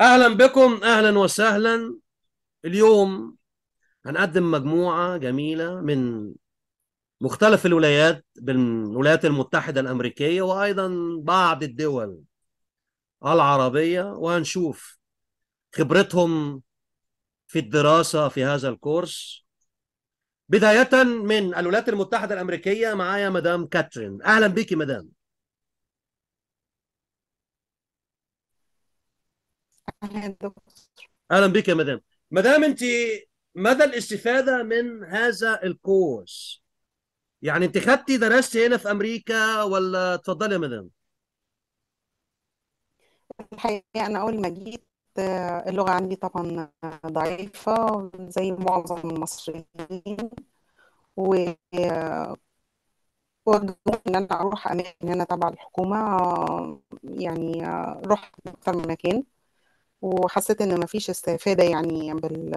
أهلا بكم أهلا وسهلا. اليوم هنقدم مجموعة جميلة من مختلف الولايات بالولايات المتحدة الأمريكية وأيضا بعض الدول العربية وهنشوف خبرتهم في الدراسة في هذا الكورس. بداية من الولايات المتحدة الأمريكية معايا مدام كاترين. أهلا بيكي مدام. أهلا بيك يا مدام. مدام أنت مدى الاستفادة من هذا الكورس؟ يعني أنت خدتي درستي هنا في أمريكا ولا اتفضلي يا مدام؟ الحقيقة أنا أول ما جيت آه، اللغة عندي طبعا ضعيفة زي معظم المصريين و آه، وجدوني إن أنا أروح أماكن هنا تبع الحكومة آه، يعني آه، رحت أكتر من مكان. وحسيت إن مفيش استفادة يعني بال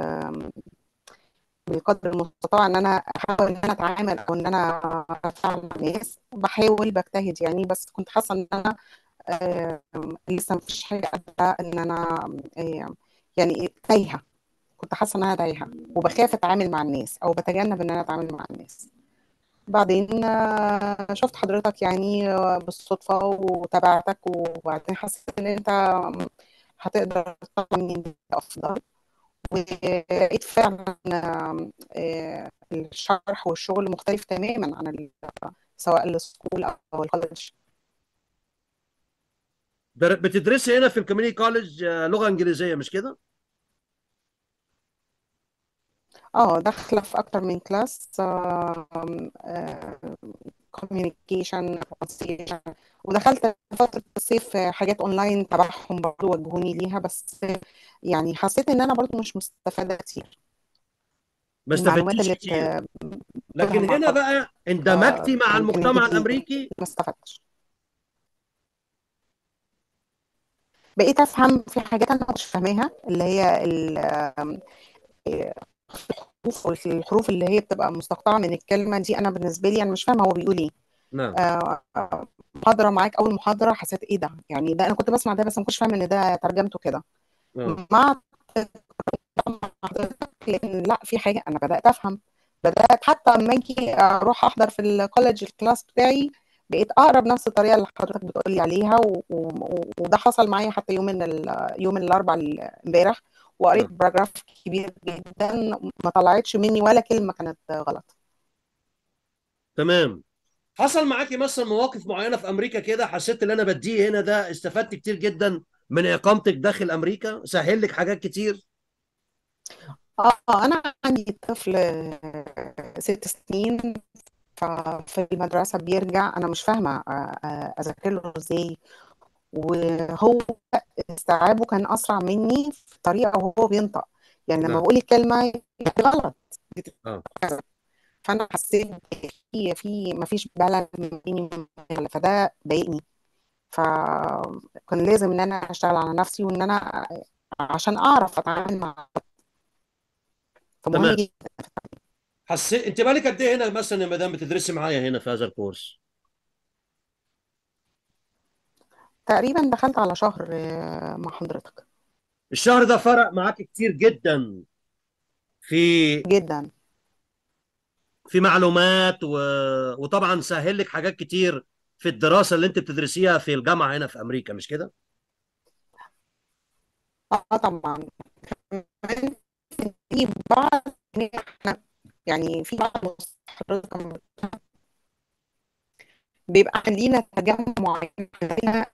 بالقدر المستطاع إن أنا أحاول إن أنا أتعامل أو إن أنا اتفاعل مع الناس بحاول بجتهد يعني بس كنت حاسة إن أنا لسه مفيش حاجة إن أنا يعني تايهة. كنت حاسة إن أنا تايهة وبخاف أتعامل مع الناس أو بتجنب إن أنا أتعامل مع الناس. بعدين آه، شفت حضرتك يعني آه، بالصدفة وتابعتك وبعدين حسيت إن أنت هتقدر تطلع مني افضل ولقيت فعلا آه، الشرح والشغل مختلف تماما عن سواء ال school أو ال college در- بتدرسي هنا في ال community college لغة إنجليزية مش كده؟ آه داخلة في أكتر من class communication ودخلت فترة الصيف آه، حاجات اونلاين تبعهم برضو وجهوني ليها بس يعني حسيت إن أنا برضو مش مستفادة كتير. ما استفدتيش كتير. لكن هنا مع بقى اندمجتي مع يعني كانت المجتمع جديده الأمريكي؟ ما استفدتش. بقيت أفهم في حاجات أنا مش فاهماها اللي هي ال- الحروف الحروف اللي هي بتبقى مستقطعة من الكلمة دي أنا بالنسبة لي أنا مش فاهمة هو بيقول إيه. نعم. آه، آه، محاضرة معاك أول محاضرة حسيت إيه ده؟ يعني ده أنا كنت بسمع ده بس ما كنتش فاهمه إن ده ترجمته كده. آه. مع حضرتك لأن لا في حاجة أنا بدأت أفهم. بدأت حتى لما أجي أروح أحضر في ال college ال class بتاعي بقيت اقرب نفس الطريقة اللي حضرتك بتقولي عليها و... و... وده حصل معايا حتى يوم ال... يوم الأربعاء ال- امبارح. وقريت paragraph كبير جدا ما طلعتش مني ولا كلمة كانت غلط. تمام. حصل معاكي مثلا مواقف معينة في أمريكا كده حسيت اللي أنا بديه هنا ده استفدت كتير جدا من إقامتك داخل أمريكا؟ سهل لك حاجات كتير؟ آه أنا عندي طفل آه، ست سنين ففي المدرسة بيرجع أنا مش فاهمة آه، آه، أذاكر له إزاي؟ وهو استيعابه كان أسرع مني في طريقة وهو بينطق. يعني لما نعم. بقول الكلمة يعني غلط. آه. فأنا حسيت في في ما فيش بالانس بيني فده ضايقني. فكان لازم إن أنا أشتغل على نفسي وإن أنا عشان أعرف أتعامل مع تمام. حسيت أنت بالك قد إيه هنا مثلا يا مدام بتدرسي معايا هنا في هذا الكورس؟ تقريبا دخلت على شهر آه، مع حضرتك. الشهر ده فرق معاك كتير جدا في جدا. في معلومات و... وطبعا سهل لك حاجات كتير في الدراسة اللي انت بتدرسيها في الجامعة هنا في أمريكا مش كده؟ آه طبعا. كمان في بعض إحنا يعني في بعض حضرتك بيبقى عندنا ترجمة معينة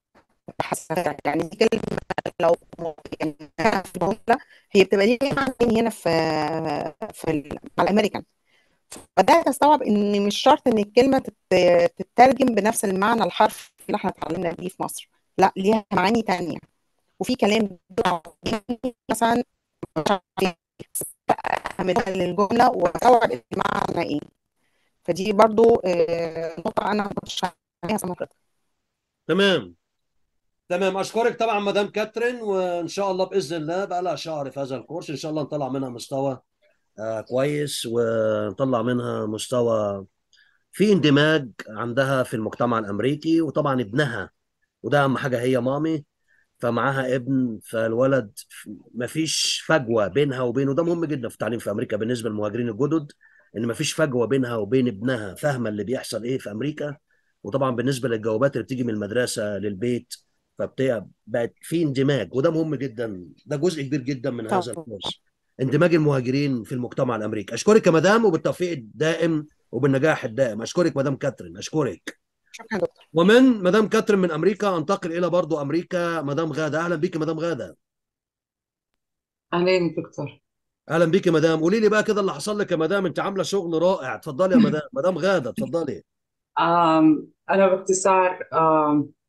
حساسية يعني دي كلمة لو يعني في جملة هي بتبقى ليها معنى هنا في في مع الأمريكان. بدأت أستوعب إن مش شرط إن الكلمة تت- تترجم بنفس المعنى الحرف اللي إحنا اتعلمنا بيه في مصر. لا ليها معاني تانية. وفي كلام بيطلع مثلا أعملها للجملة وأستوعب المعنى إيه. فدي برضو آه، نقطة أنا ما كنتش عليها حضرتك تمام. تمام أشكرك طبعا مدام كاترين وإن شاء الله بإذن الله بقى لها شهر في هذا الكورس. إن شاء الله نطلع منها مستوى آه كويس ونطلع منها مستوى في اندماج عندها في المجتمع الأمريكي وطبعا ابنها وده أهم حاجة هي مامي. فمعاها ابن فالولد مفيش فجوة بينها وبينه. ده مهم جدا في التعليم في أمريكا بالنسبة للمهاجرين الجدد إن مفيش فجوة بينها وبين ابنها فاهمة اللي بيحصل إيه في أمريكا. وطبعا بالنسبة للجوابات اللي بتيجي من المدرسة للبيت فبقت في اندماج وده مهم جدا ده جزء كبير جدا من هذا ال course اندماج المهاجرين في المجتمع الأمريكي. أشكرك يا مدام وبالتوفيق الدائم وبالنجاح الدائم. أشكرك مدام كاترين. أشكرك. شكرا دكتور ومن مدام كاترين من أمريكا أنتقل إلى برضو أمريكا مدام غادة. أهلا بيك مدام غادة. أهلين دكتور. أهلا بيك يا مدام. قولي لي بقى كده اللي حصل لك يا مدام. أنت عاملة شغل رائع. اتفضلي يا مدام. مدام غادة اتفضلي. أنا باختصار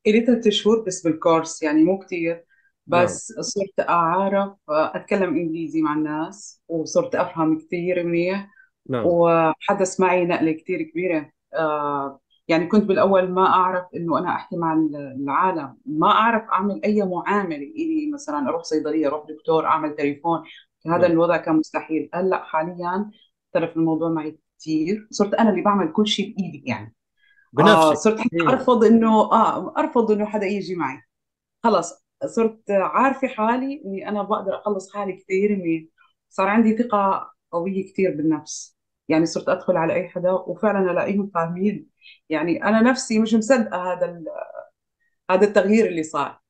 إلي ثلاث شهور بس بالكورس يعني مو كتير. نعم. بس صرت أعرف أتكلم إنجليزي مع الناس وصرت أفهم كتير منيح. نعم. وحدث معي نقلة كتير كبيرة. آه يعني كنت بالأول ما أعرف إنه أنا أحكي مع العالم. ما أعرف أعمل أي معاملة. إلي مثلا أروح صيدلية أروح دكتور أعمل تليفون. هذا نعم. الوضع كان مستحيل. هلأ حاليا اختلف الموضوع معي كتير. صرت أنا اللي بعمل كل شيء بإيدي يعني. آه بنفسك صرت حتى مم. أرفض إنه آه أرفض إنه حدا يجي معي. خلص صرت عارفة حالي إني أنا بقدر أخلص حالي كثير إني صار عندي ثقة قوية كثير بالنفس. يعني صرت أدخل على أي حدا وفعلا ألاقيهم فاهمين. يعني أنا نفسي مش مصدقة هذا هذا التغيير اللي صار.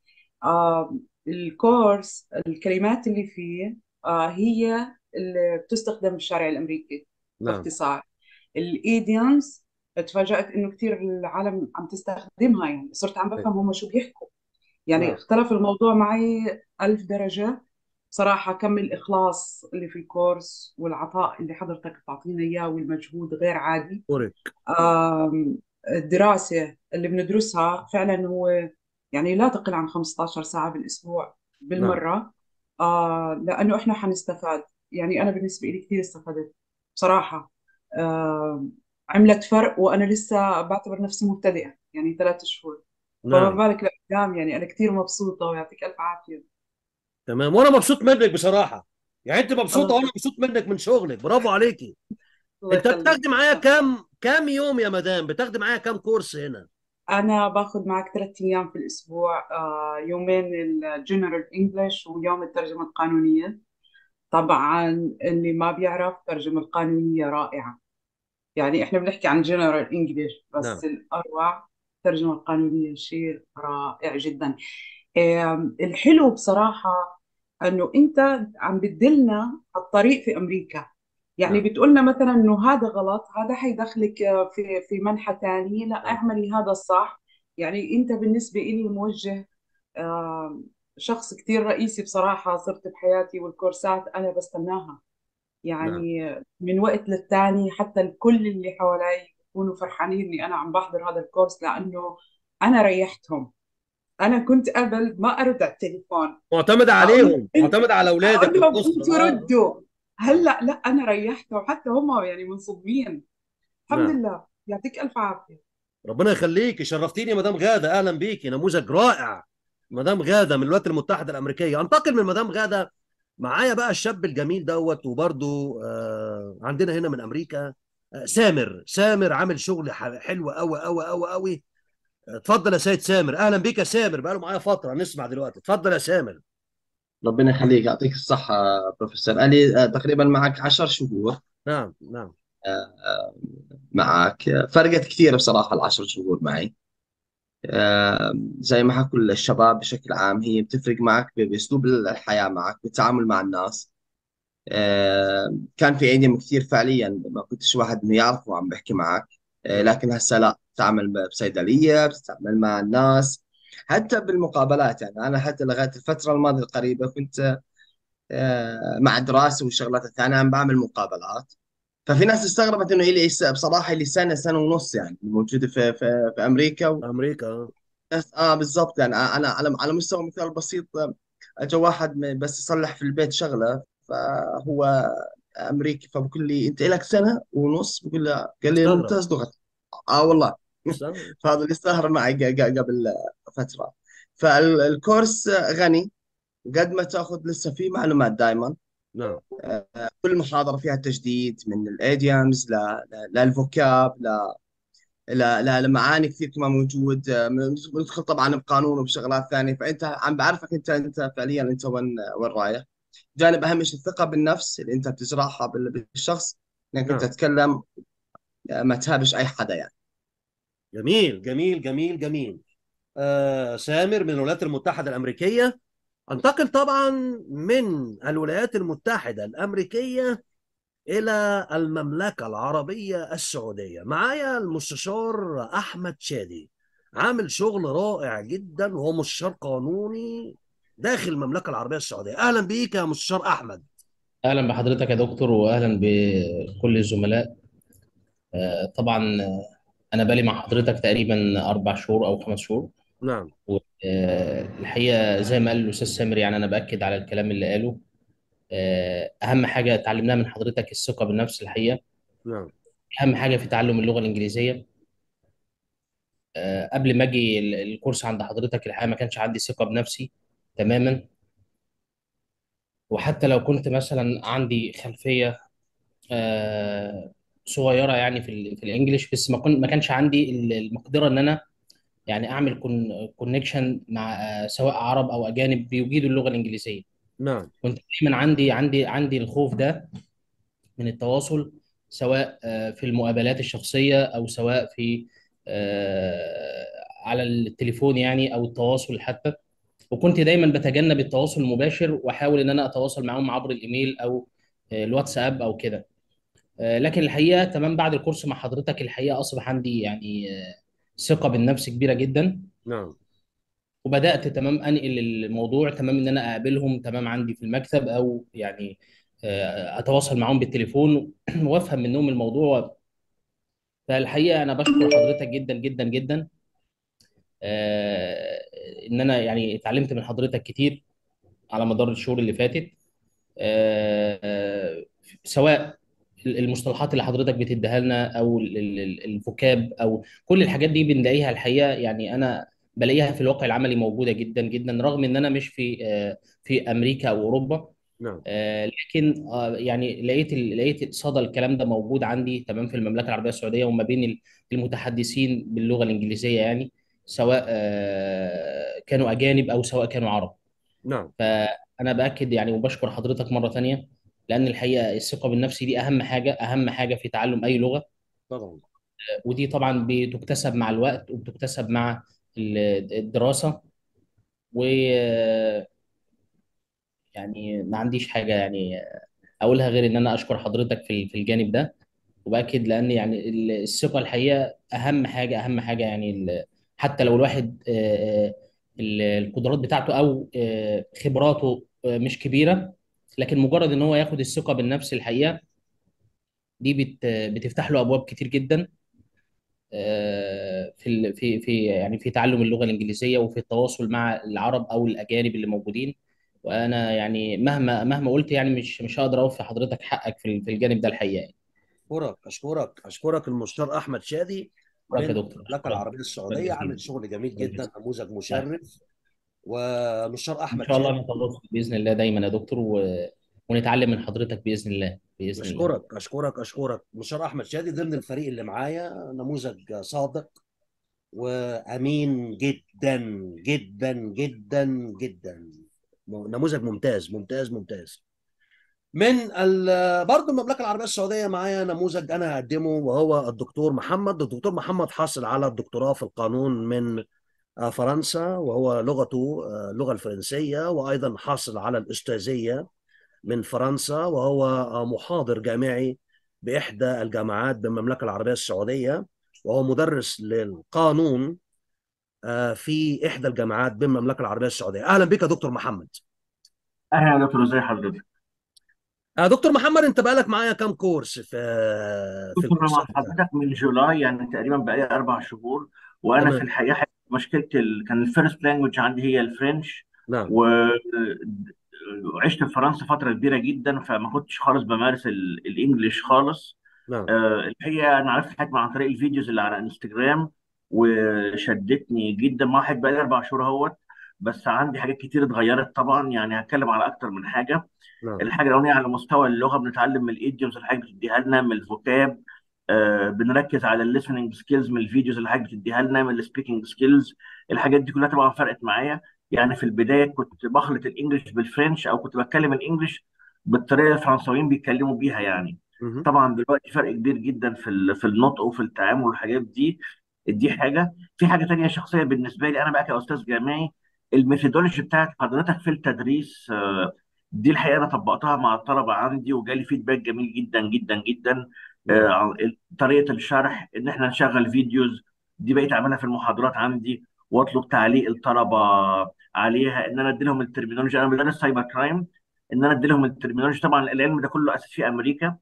آه الكورس الكلمات اللي فيه آه هي اللي بتستخدم بالشارع الأمريكي. نعم. باختصار الإيديومز تفاجأت إنه كثير العالم عم تستخدمها يعني صرت عم بفهم هم شو بيحكوا. يعني نعم اختلف الموضوع معي ألف درجة. صراحة كم الإخلاص اللي في الكورس والعطاء اللي حضرتك بتعطينا إياه والمجهود غير عادي. الدراسة اللي بندرسها فعلا هو يعني لا تقل عن 15 ساعة بالأسبوع نعم. بالمرة آه لأنه إحنا حنستفاد. يعني أنا بالنسبة لي كثير استفدت. بصراحة آه عملت فرق وأنا لسه بعتبر نفسي مبتدئة يعني ثلاث شهور. فما نعم. بالك لقدام يعني أنا كثير مبسوطة ويعطيك ألف عافية. تمام. وأنا مبسوط منك بصراحة. يعني أنت مبسوطة وأنا مبسوط منك من شغلك. برافو عليكي. أنت بتاخدي معايا كام كام يوم يا مدام؟ بتاخدي معايا كام course هنا؟ أنا باخذ معك ثلاث أيام في الأسبوع آه يومين ال general English ويوم الترجمة القانونية. طبعا اللي ما بيعرف الترجمة القانونية رائعة. يعني إحنا بنحكي عن general English نعم. بس الأروع الترجمه القانونية شيء رائع جدا. الحلو بصراحة إنه أنت عم بتدلنا الطريق في أمريكا. يعني نعم. بتقولنا مثلا إنه هذا غلط هذا حيدخلك آه، في في منحى ثاني لا نعم. اعملي هذا الصح. يعني أنت بالنسبة لي موجه شخص كثير رئيسي بصراحة صرت بحياتي والكورسات أنا بستناها. نعم. يعني من وقت للتاني حتى الكل اللي حوالي بيكونوا فرحانين إني أنا عم بحضر هذا الكورس لأنه أنا ريحتهم. أنا كنت قبل ما أرد على التليفون. معتمد أقول عليهم معتمد على أولادك أقول لهم والاسره أنتوا ردوا هلأ لا أنا ريحتهم حتى هم يعني منصدمين. الحمد نعم. لله. يعطيك ألف عافية. ربنا يخليك. شرفتيني يا مدام غادة. أهلا بيكي. نموذج رائع. مدام غادة من الولايات المتحدة الأمريكية. أنتقل من مدام غادة معايا بقى الشاب الجميل دوت وبرضه آه عندنا هنا من أمريكا آه سامر. سامر عامل شغل حلو قوي قوي قوي قوي اتفضل يا سيد سامر. أهلا بيك يا سامر. بقاله معايا فترة نسمع دلوقتي. اتفضل يا سامر. ربنا يخليك. يعطيك الصحة بروفيسور. أنا آه، تقريبا معك عشر شهور. نعم نعم. آه، معك آه، فرقت كثير بصراحة العشر شهور معي. زي ما حكوا الشباب بشكل عام هي بتفرق معك بأسلوب الحياة معك بالتعامل مع الناس. آه، كان في أيام كثير فعليا ما كنتش واحد إنه يعرف وعم بحكي معك. آه، لكن هسه لا بتتعامل ب- بصيدلية بتتعامل مع الناس. حتى بالمقابلات يعني أنا حتى لغاية الفترة الماضية القريبة كنت آه، مع دراسة والشغلات الثانية عم بعمل مقابلات. ففي ناس استغربت إنه لي بصراحة لي سنة سنة ونص يعني موجودة في في في أمريكا أمريكا آه. آه بالضبط. يعني أنا على على مستوى مثال بسيط آه، اجى واحد بس يصلح في البيت شغلة فهو أمريكي فبقول لي أنت لك سنة ونص؟ بقول له قال لي ممتاز لغة. آه والله. فهذا اللي استغرب معي قبل فترة. فال course غني. قد ما تأخذ لسه فيه معلومات دائما نعم. كل محاضرة فيها تجديد من ال idioms لل vocab لا لا معاني كثير كمان موجود آه، ندخل طبعا بقانون وبشغلات ثانية. فأنت عم بعرفك أنت أنت فعليا أنت وين وين رايح. جانب أهم شيء الثقة بالنفس اللي أنت بتزرعها بال- بالشخص إنك أنت نعم. تتكلم آه، ما تهابش أي حدا يعني. جميل جميل جميل جميل. آه سامر من الولايات المتحدة الأمريكية. أنتقل طبعا من الولايات المتحدة الأمريكية إلى المملكة العربية السعودية. معايا المستشار أحمد شادي عامل شغل رائع جدا وهو مستشار قانوني داخل المملكة العربية السعودية. أهلا بيك يا مستشار أحمد. أهلا بحضرتك يا دكتور واهلا بكل الزملاء. آه، طبعا آه، أنا بالي مع حضرتك تقريبا أربع شهور أو خمس شهور. نعم. والحقيقة زي ما قال الأستاذ سامر يعني أنا بأكد على الكلام اللي قاله. آه، أهم حاجة اتعلمناها من حضرتك الثقة بالنفس الحقيقة. نعم. أهم حاجة في تعلم اللغة الإنجليزية. آه، قبل ما أجي ال- الكورس عند حضرتك الحقيقة ما كانش عندي ثقة بنفسي تماما. وحتى لو كنت مثلا عندي خلفية آه، صغيرة يعني في ال في الإنجليش بس ما كن ما كانش عندي ال- المقدرة إن أنا يعني أعمل كونكشن مع آه، سواء عرب أو أجانب بيجيدوا اللغة الإنجليزية. نعم. كنت دايما عندي عندي عندي الخوف ده من التواصل سواء آه، في المقابلات الشخصية أو سواء في آه، على التليفون يعني أو التواصل حتى. وكنت دايما بتجنب التواصل المباشر وأحاول إن أنا أتواصل معاهم عبر الإيميل أو الواتساب أو كده. لكن الحقيقة تمام بعد الكورس مع حضرتك الحقيقة أصبح عندي يعني ثقة بالنفس كبيرة جدا. نعم. وبدأت تمام أنقل الموضوع تمام إن أنا أقابلهم تمام عندي في المكتب أو يعني آه، أتواصل معاهم بالتليفون وأفهم منهم الموضوع. فالحقيقة أنا بشكر حضرتك جدا جدا جدا. آه، إن أنا يعني اتعلمت من حضرتك كتير على مدار الشهور اللي فاتت. آه، آه، سواء المصطلحات اللي حضرتك بتديها لنا أو ال- ال- ال- الفوكاب أو كل الحاجات دي بنلاقيها الحقيقة. يعني أنا بلاقيها في الواقع العملي موجودة جدا جدا رغم إن أنا مش في آه، في أمريكا أو أوروبا. نعم. آه، لكن آه، يعني لقيت لقيت صدى الكلام ده موجود عندي تمام في المملكة العربية السعودية وما بين ال- المتحدثين باللغة الإنجليزية يعني سواء كانوا أجانب أو سواء كانوا عرب. نعم. فأنا بأكد يعني وبشكر حضرتك مرة تانية لأن الحقيقة الثقه بالنفس دي اهم حاجة اهم حاجة في تعلم اي لغه. طبعا. ودي طبعا بتكتسب مع الوقت وبتكتسب مع ال- الدراسة. و يعني ما عنديش حاجة يعني أقولها غير إن أنا أشكر حضرتك في في الجانب ده. وبأكد لأن يعني ال- الثقة الحقيقة أهم حاجة أهم حاجة يعني حتى لو الواحد آه، آه، ال- القدرات بتاعته أو آه، خبراته آه، مش كبيرة لكن مجرد إن هو ياخد الثقة بالنفس الحقيقة دي بت بتفتح له أبواب كتير جدا آه، في في في يعني في تعلم اللغة الإنجليزية وفي التواصل مع العرب أو الأجانب اللي موجودين. وأنا يعني مهما مهما قلت يعني مش مش هقدر أوفي حضرتك حقك في في الجانب ده الحقيقة. يعني أشكرك أشكرك أشكرك المستشار أحمد شادي. من العربية شكرا السعودية عامل شغل جميل جدا نموذج نعم. مشرف ومستشار ان شاء الله نتواصل بإذن الله دايما يا دكتور و... ونتعلم من حضرتك بإذن الله بإذن الله. أشكرك أشكرك أشكرك. مستشار أحمد شادي ضمن الفريق اللي معايا نموذج صادق وأمين جدا جدا جدا جدا. نموذج ممتاز ممتاز ممتاز. من برضه المملكة العربية السعودية معايا نموذج أنا هقدمه وهو الدكتور محمد. الدكتور محمد حاصل على الدكتوراه في القانون من فرنسا وهو لغته آه، اللغة الفرنسية وأيضا حاصل على الأستاذية من فرنسا وهو آه، محاضر جامعي بإحدى الجامعات بالمملكة العربية السعودية وهو مدرس للقانون آه، في إحدى الجامعات بالمملكة العربية السعودية. أهلا بك دكتور محمد. أهلا يا دكتور ازي حضرتك آه، دكتور محمد أنت بقالك معايا كام course في في دكتور حضرتك من July يعني تقريبا بقالي أربع شهور وأنا في الحقيقة مشكلة ال... كان ال first language عندي هي ال French نعم. وعشت في فرنسا فترة كبيرة جدا فما كنتش خالص بمارس ال... ال English خالص. نعم. آه، الحقيقة أنا عرفت الحكمه عن طريق ال videos اللي على انستجرام وشدتني جدا. ما واحد بقالي أربع شهور أهوت بس عندي حاجات كتير اتغيرت طبعا. يعني هتكلم على أكتر من حاجة. نعم. الحاجة الأولانية على مستوى اللغة بنتعلم من ال idioms حضرتك بتديها لنا من ال vocab. بنركز على ال listening skills من ال videos اللي حضرتك بتديها لنا من ال speaking skills الحاجات دي كلها طبعا فرقت معايا. يعني في البداية كنت بخلط ال English بال French أو كنت بتكلم ال English بالطريقة الفرنساويين بيتكلموا بيها يعني. طبعا دلوقتي فرق كبير جدا في في النطق وفي التعامل والحاجات دي. دي حاجة. في حاجة تانية شخصية بالنسبة لي أنا بقى كأستاذ جامعي ال methodology بتاعت حضرتك في التدريس آه، دي الحقيقة أنا طبقتها مع الطلبة عندي وجالي feedback جميل جدا جدا جدا. آه، طريقة الشرح إن إحنا نشغل videos. دي بقيت أعملها في المحاضرات عندي وأطلب تعليق الطلبة عليها إن أنا أدي لهم ال terminology. أنا بدرس cyber crime إن أنا أدي لهم ال terminology. طبعا العلم ده كله أساس في أمريكا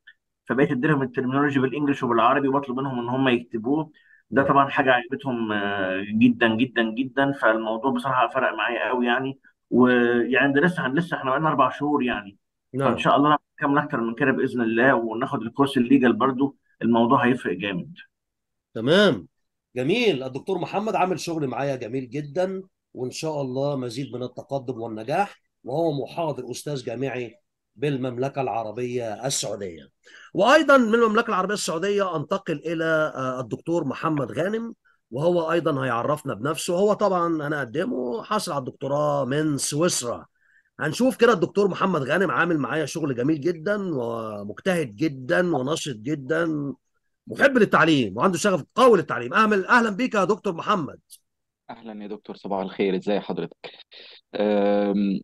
فبقيت أدي لهم ال terminology بال English وبالعربي وبطلب منهم إن هم يكتبوه. ده طبعا حاجة عجبتهم آه، جدا جدا جدا. فالموضوع بصراحة فرق معايا قوي يعني. ويعني ده لسه لسه إحنا بقالنا أربع شهور يعني. فإن نعم شاء الله نكمل أكتر من كده بإذن الله وناخد الكورس الليجل برضو. الموضوع هيفرق جامد. تمام. جميل. الدكتور محمد عامل شغل معايا جميل جدا وإن شاء الله مزيد من التقدم والنجاح وهو محاضر أستاذ جامعي بالمملكة العربية السعودية. وأيضا من المملكة العربية السعودية أنتقل إلى آه، الدكتور محمد غانم وهو أيضا هيعرفنا بنفسه. هو طبعا أنا أقدمه حاصل على الدكتوراه من سويسرا. هنشوف كده الدكتور محمد غانم عامل معايا شغل جميل جدا ومجتهد جدا ونشط جدا محب للتعليم وعنده شغف قوي للتعليم. أهلا أهلا بيك يا دكتور محمد. أهلا يا دكتور صباح الخير. إزاي حضرتك؟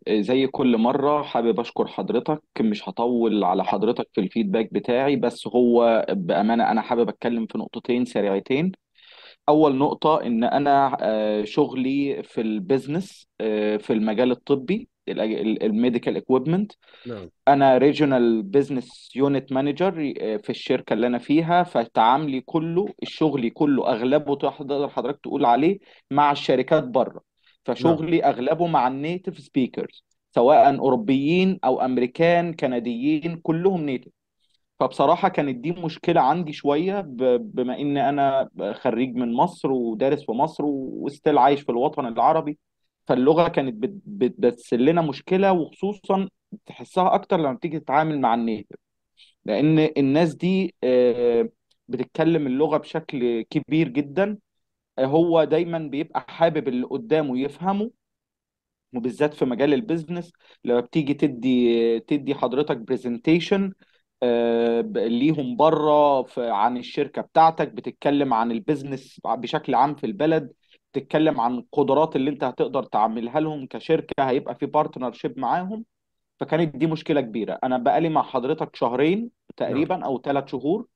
زي كل مرة حابب أشكر حضرتك. مش هطول على حضرتك في ال feedback بتاعي بس هو بأمانة أنا حابب أتكلم في نقطتين سريعتين. أول نقطة إن أنا آه، شغلي في ال business آه، في المجال الطبي ال medical equipment نعم. أنا regional business unit manager في الشركة اللي أنا فيها. فتعاملي كله الشغل كله أغلبه تقدر حضرتك تقول عليه مع الشركات بره. نعم. فشغلي أغلبه مع ال native speakers سواء أوروبيين أو أمريكان كنديين كلهم native فبصراحة كانت دي مشكلة عندي شوية ب- بما إن أنا خريج من مصر ودارس في مصر و still عايش في الوطن العربي. فاللغة كانت بت- بت- بتعمل لنا مشكلة وخصوصا تحسها أكتر لما بتيجي تتعامل مع ال native. لأن الناس دي آه، بتتكلم اللغة بشكل كبير جدا. آه، هو دايما بيبقى حابب اللي قدامه يفهمه وبالذات في مجال ال business لما بتيجي تدي تدي حضرتك presentation ليهم بره عن الشركة بتاعتك بتتكلم عن ال business بشكل عام في البلد. تتكلم عن القدرات اللي انت هتقدر تعملها لهم كشركة هيبقى في partnership معاهم. فكانت دي مشكلة كبيرة. أنا بقالي مع حضرتك شهرين تقريبا أو ثلاث شهور.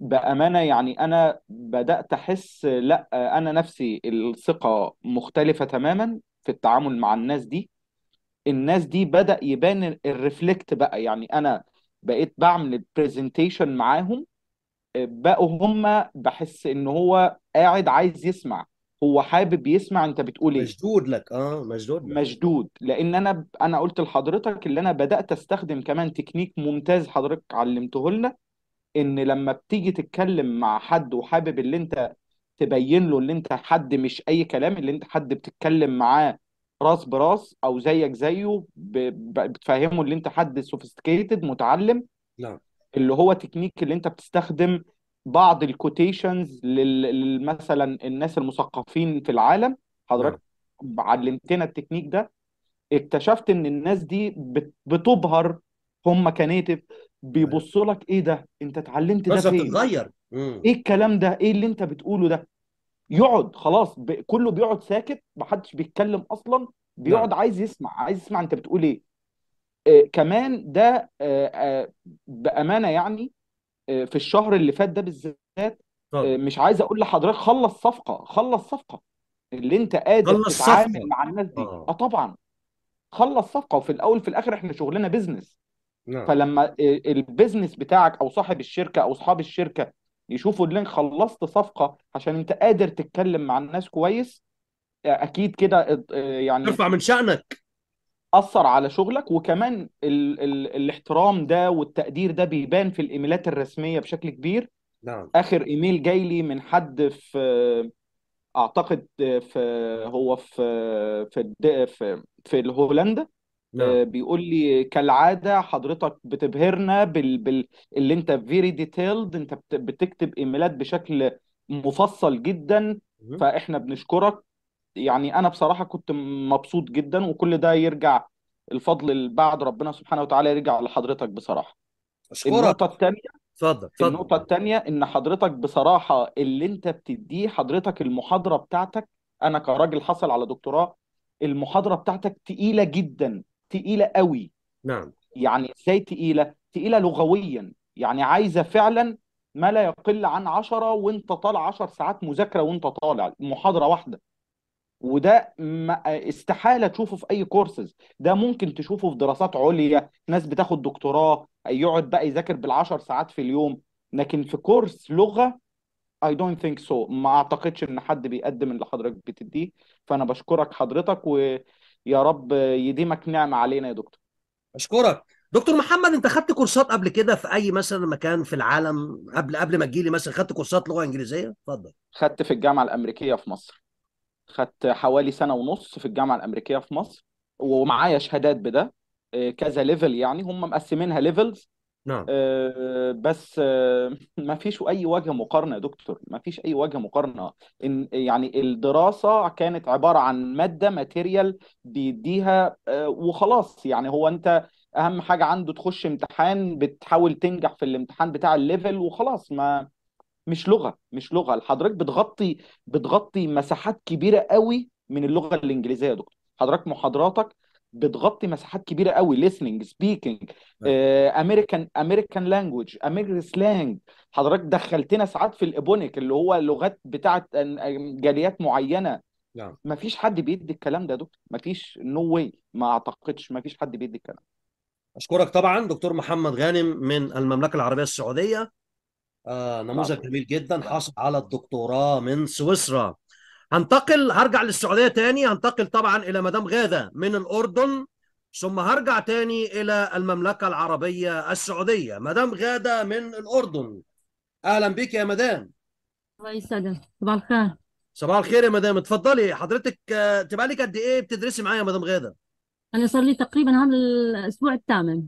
بأمانة يعني أنا بدأت أحس لأ أنا نفسي الثقة مختلفة تماما في التعامل مع الناس دي. الناس دي بدأ يبان ال reflect بقى. يعني أنا بقيت بعمل ال presentation معاهم. بقوا هم بحس إن هو قاعد عايز يسمع. هو حابب يسمع انت بتقول إيه. مشدود لك آه مشدود لك. مشدود. لأن أنا أنا قلت لحضرتك اللي أنا بدأت أستخدم كمان تكنيك ممتاز حضرتك علمته لنا إن لما بتيجي تتكلم مع حد وحابب اللي أنت تبين له اللي أنت حد مش أي كلام اللي أنت حد بتتكلم معاه راس براس أو زيك زيه بتفهمه اللي أنت حد sophisticated متعلم نعم. اللي هو تكنيك اللي أنت بتستخدم بعض ال quotations مثلا الناس المثقفين في العالم. نعم. حضرتك علمتنا التكنيك ده. اكتشفت إن الناس دي بت- بتبهر. هم كنيتف بيبصوا لك إيه ده؟ أنت اتعلمت ده فين؟ بتتغير إيه الكلام ده؟ إيه اللي أنت بتقوله ده؟ يقعد خلاص ب... كله بيقعد ساكت. محدش بيتكلم أصلا. نعم. بيقعد عايز يسمع عايز يسمع أنت بتقول إيه. آه كمان ده آه آه بأمانة يعني في الشهر اللي فات ده بالذات آه مش عايز أقول لحضرتك خلص صفقة خلص صفقة. اللي أنت قادر خلص تتعامل صفقة مع الناس دي. آه. آه طبعا. خلص صفقة وفي الأول في الآخر إحنا شغلنا business نعم. فلما آه، ال business بتاعك أو صاحب الشركة أو أصحاب الشركة يشوفوا إن أنت خلصت صفقة عشان أنت قادر تتكلم مع الناس كويس آه، أكيد كده آه، يعني ترفع من شأنك. أثر على شغلك وكمان ال ال الاحترام ده والتقدير ده بيبان في الإيميلات الرسمية بشكل كبير. نعم. آخر إيميل جاي لي من حد في أعتقد في هو في في في في هولندا آه، نعم بيقول لي كالعادة حضرتك بتبهرنا بال... بال... اللي أنت very detailed أنت بت... بتكتب إيميلات بشكل مفصل جدا. فإحنا بنشكرك يعني أنا بصراحة كنت مبسوط جدا وكل ده يرجع الفضل اللي بعد ربنا سبحانه وتعالى يرجع لحضرتك بصراحة. أشكرك. النقطة الثانية اتفضل اتفضل. النقطة التانية إن حضرتك بصراحة اللي أنت بتديه حضرتك المحاضرة بتاعتك أنا كراجل حصل على دكتوراه المحاضرة بتاعتك تقيلة جدا تقيلة قوي. نعم. يعني إزاي تقيلة؟ تقيلة لغويا. يعني عايزة فعلا ما لا يقل عن عشرة وأنت طالع عشر ساعات مذاكرة وأنت طالع محاضرة واحدة. وده ما استحالة تشوفه في أي كورسز ده ممكن تشوفه في دراسات عليا. ناس بتاخد دكتوراه يقعد بقى يذاكر بالعشر ساعات في اليوم. لكن في كورس لغة I don't think so. ما أعتقدش إن حد بيقدم اللي حضرتك بتديه. فأنا بشكرك حضرتك ويا رب يديمك نعمة علينا يا دكتور. أشكرك. دكتور محمد أنت خدت كورسات قبل كده في أي مثلا مكان في العالم؟ قبل قبل ما تجيلي مثلا خدت كورسات لغة إنجليزية؟ اتفضل. خدت في الجامعة الأمريكية في مصر. خدت حوالي سنة ونص في الجامعة الأمريكية في مصر ومعايا شهادات بده آه، كذا level يعني هم مقسمينها levels نعم. بس آه، ما فيش أي وجه مقارنة يا دكتور. ما فيش أي وجه مقارنة. إن يعني الدراسة كانت عبارة عن مادة material بيديها آه، وخلاص. يعني هو أنت أهم حاجة عنده تخش امتحان بتحاول تنجح في الامتحان بتاع ال level وخلاص. ما مش لغة مش لغة. حضرتك بتغطي بتغطي مساحات كبيرة قوي من اللغة الإنجليزية يا دكتور. حضرتك محاضراتك بتغطي مساحات كبيرة قوي. Listening speaking American American language American slang حضرتك دخلتنا ساعات في ال Ebonic اللي هو اللغات بتاعت جاليات معينة. نعم. ما فيش حد بيدي الكلام ده يا دكتور. ما فيش نو واي ما أعتقدش ما فيش حد بيدي الكلام. أشكرك طبعا دكتور محمد غانم من المملكة العربية السعودية. آه نموذج. جميل جدا حاصل على الدكتوراه من سويسرا. هنتقل هرجع للسعودية تاني. هنتقل طبعا إلى مدام غاده من الأردن. ثم هرجع تاني إلى المملكة العربية السعودية. مدام غاده من الأردن. أهلا بك يا مدام. الله يسعدك. صباح الخير. صباح الخير يا مدام. اتفضلي. حضرتك آه، تبقى لك قد إيه بتدرسي معايا يا مدام غاده؟ أنا صار لي تقريبا هذا الأسبوع الثامن.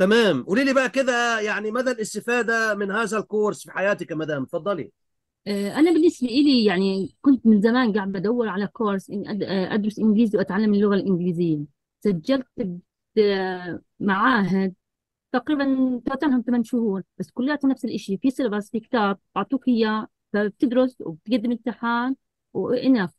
تمام. قولي لي بقى كده يعني مدى الاستفادة من هذا الكورس في حياتك يا مدام؟ اتفضلي. آه، أنا بالنسبة لي يعني كنت من زمان قاعد بدور على كورس أد- آه، أدرس إنجليزي وأتعلم اللغة الإنجليزية. سجلت ب- معاهد تقريبا total هم ثمان شهور بس كلياتها نفس الإشي. في syllabus في كتاب بعطوك إياه فبتدرس وبتقدم امتحان و enough.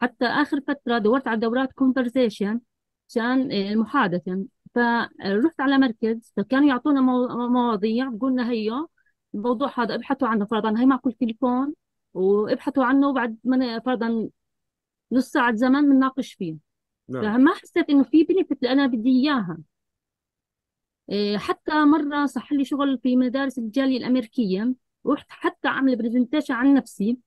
حتى آخر فترة دورت على دورات conversation عشان آه، المحادثة فرحت على مركز فكانوا يعطونا مو- مواضيع قلنا هيا الموضوع هذا ابحثوا عنه فرضا هي معكم التليفون وابحثوا عنه وبعد ما فرضا نص ساعة زمان بنناقش فيه. نعم. فما حسيت إنه في benefit اللي أنا بدي إياها. إيه، حتى مرة صح لي شغل في مدارس الجالية الأمريكية رحت حتى عاملة presentation عن نفسي.